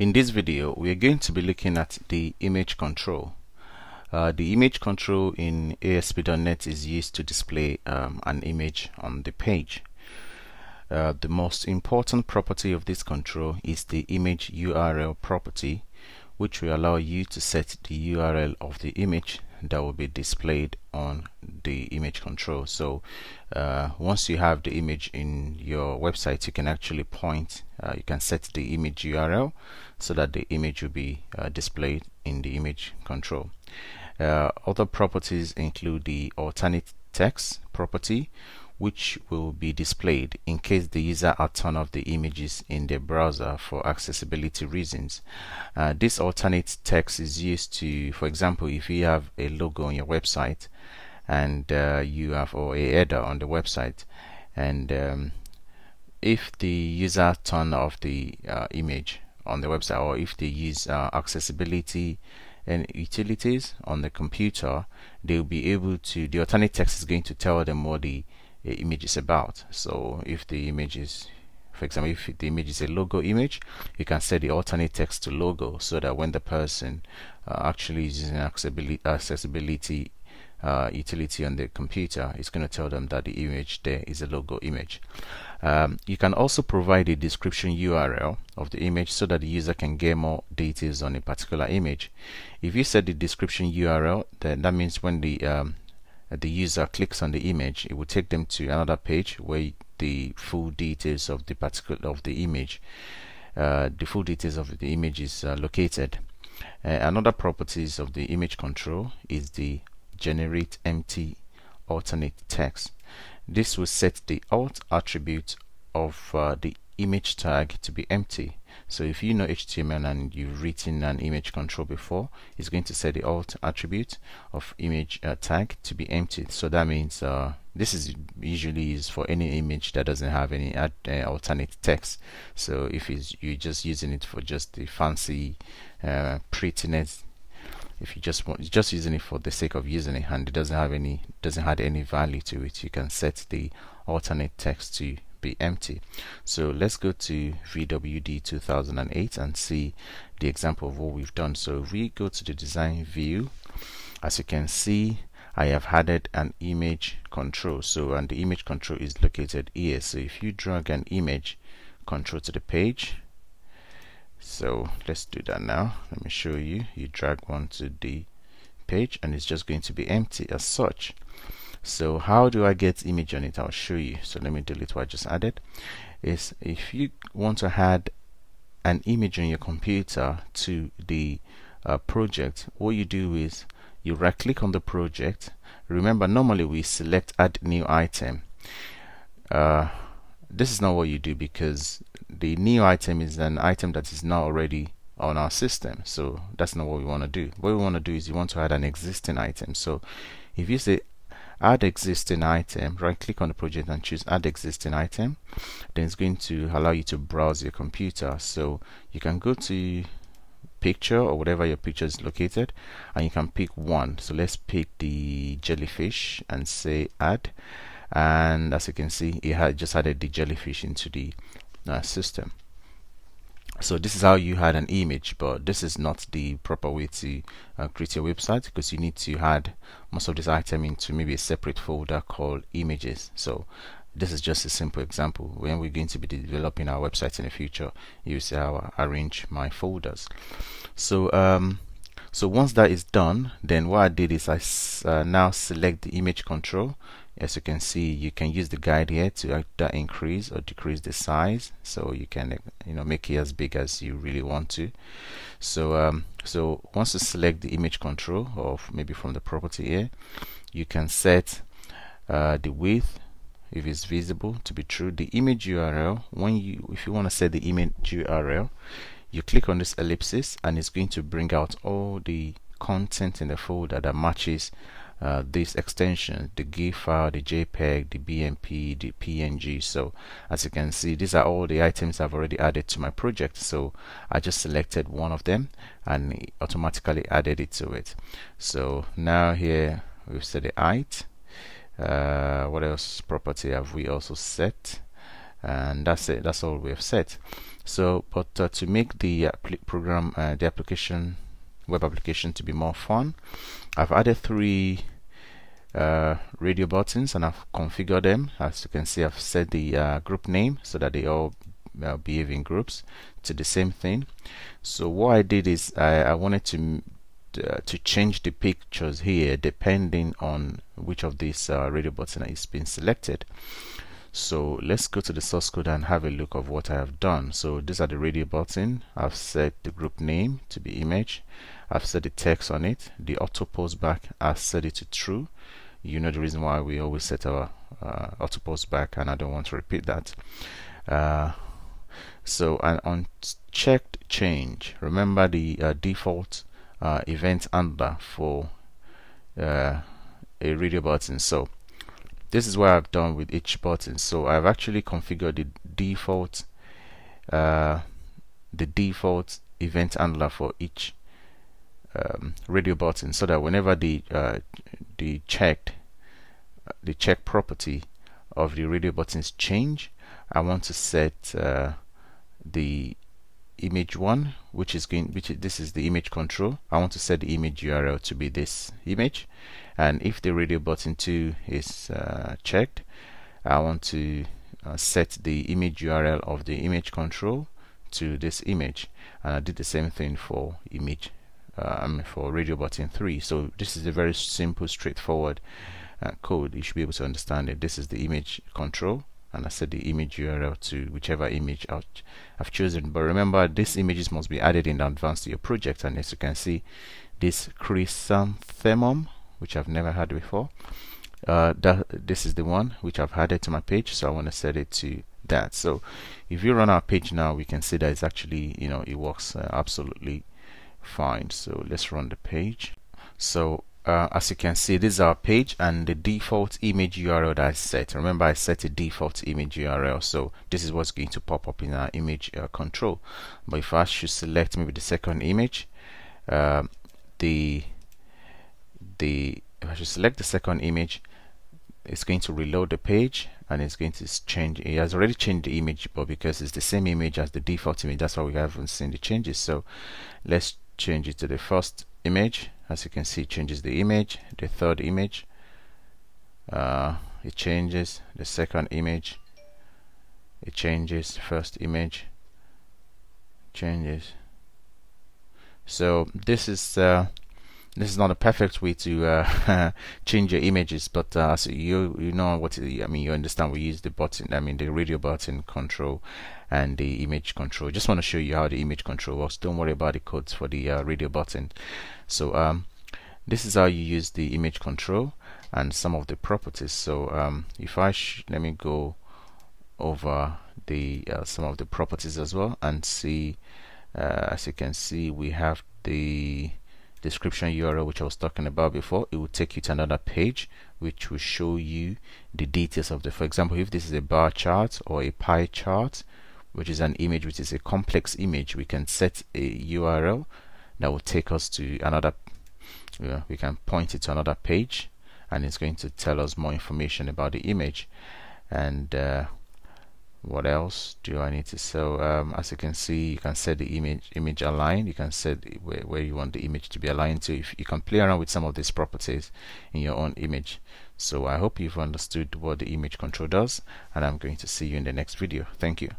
In this video, we are going to be looking at the image control. Uh, the image control in ASP.NET is used to display um, an image on the page. Uh, the most important property of this control is the image URL property, which will allow you to set the URL of the image that will be displayed on the image control. So uh, once you have the image in your website you can actually point uh, you can set the image URL so that the image will be uh, displayed in the image control. Uh, other properties include the alternate text property which will be displayed in case the user had turned off the images in their browser for accessibility reasons. Uh, this alternate text is used to, for example, if you have a logo on your website and uh, you have or a header on the website and um, if the user turn off the uh, image on the website or if they use uh, accessibility and utilities on the computer they'll be able to the alternate text is going to tell them what the image is about. So if the image is for example if the image is a logo image you can set the alternate text to logo so that when the person uh, actually is using accessibility, accessibility uh, utility on the computer it's going to tell them that the image there is a logo image. Um, you can also provide a description URL of the image so that the user can get more details on a particular image. If you set the description URL then that means when the um, the user clicks on the image it will take them to another page where the full details of the particular of the image uh, the full details of the image is uh, located. Uh, another properties of the image control is the generate empty alternate text. This will set the alt attribute of uh, the image tag to be empty so if you know HTML and you've written an image control before, it's going to set the alt attribute of image uh, tag to be empty. So that means uh, this is usually used for any image that doesn't have any uh, alternate text. So if you're just using it for just the fancy uh, prettiness if you just want just using it for the sake of using it and it doesn't have any doesn't add any value to it you can set the alternate text to be empty. So let's go to VWD 2008 and see the example of what we've done. So we go to the design view, as you can see, I have added an image control. So and the image control is located here. So if you drag an image control to the page, so let's do that now. Let me show you. You drag one to the page and it's just going to be empty as such so how do I get image on it? I'll show you. So let me delete what I just added. Is if you want to add an image on your computer to the uh, project what you do is you right click on the project. Remember normally we select add new item. Uh, this is not what you do because the new item is an item that is not already on our system. So that's not what we want to do. What we want to do is you want to add an existing item. So if you say add existing item right click on the project and choose add existing item then it's going to allow you to browse your computer. So you can go to picture or whatever your picture is located and you can pick one. So let's pick the jellyfish and say add. And as you can see it had just added the jellyfish into the uh, system so this is how you had an image but this is not the proper way to uh, create your website because you need to add most of this item into maybe a separate folder called images. So this is just a simple example. When we're going to be developing our website in the future you see how I arrange my folders. So um, so once that is done then what I did is I uh, now select the image control as you can see you can use the guide here to either increase or decrease the size. So you can you know make it as big as you really want to. So um, so once you select the image control or maybe from the property here you can set uh, the width if it's visible to be true. The image URL when you if you want to set the image URL you click on this ellipsis and it's going to bring out all the content in the folder that matches uh, this extension the GIF file the JPEG the BMP the PNG so as you can see these are all the items I've already added to my project. So I just selected one of them and automatically added it to it. So now here we've set the height. Uh, what else property have we also set? And that's it. That's all we have set. So but uh, to make the uh, program uh, the application web application to be more fun. I've added three uh, radio buttons and I've configured them. As you can see I've set the uh, group name so that they all uh, behave in groups to the same thing. So what I did is I, I wanted to uh, to change the pictures here depending on which of these uh, radio buttons is being selected so let's go to the source code and have a look of what I have done. So these are the radio button I've set the group name to be image. I've set the text on it. The auto post back I've set it to true. You know the reason why we always set our uh, auto post back and I don't want to repeat that. Uh, so OnCheckedChanged remember the uh, default uh, event handler for uh, a radio button. So this is what I've done with each button. So I've actually configured the default uh, the default event handler for each um, radio button so that whenever the uh, the checked the check property of the radio buttons change I want to set uh, the image one which is going which is, this is the image control. I want to set the image URL to be this image and if the radio button 2 is uh, checked I want to uh, set the image URL of the image control to this image. And I did the same thing for image um, for radio button 3 so this is a very simple straightforward uh, code. You should be able to understand it. This is the image control. And I set the image URL to whichever image I've chosen. But remember these images must be added in advance to your project. And as you can see this chrysanthemum which I've never had before. Uh, that this is the one which I've added to my page so I want to set it to that. So if you run our page now we can see that it's actually you know it works uh, absolutely fine. So let's run the page. So uh, as you can see this is our page and the default image URL that I set. Remember I set a default image URL so this is what's going to pop up in our image uh, control. But if I should select maybe the second image uh, the the if I should select the second image it's going to reload the page and it's going to change it has already changed the image but because it's the same image as the default image that's why we haven't seen the changes. So let's change it to the first image. As you can see it changes the image the third image uh, it changes the second image it changes first image changes. So this is uh, this is not a perfect way to uh, change your images but uh, so you you know what I mean you understand we use the button I mean the radio button control and the image control. Just want to show you how the image control works. Don't worry about the codes for the uh, radio button. So um, this is how you use the image control and some of the properties. So um, if I let me go over the uh, some of the properties as well and see uh, as you can see we have the description URL which I was talking about before it will take you to another page which will show you the details of the for example if this is a bar chart or a pie chart which is an image which is a complex image we can set a URL that will take us to another yeah, we can point it to another page and it's going to tell us more information about the image. And uh, what else do I need to so um, as you can see you can set the image image align you can set where, where you want the image to be aligned to. If you can play around with some of these properties in your own image. So I hope you've understood what the image control does and I'm going to see you in the next video. Thank you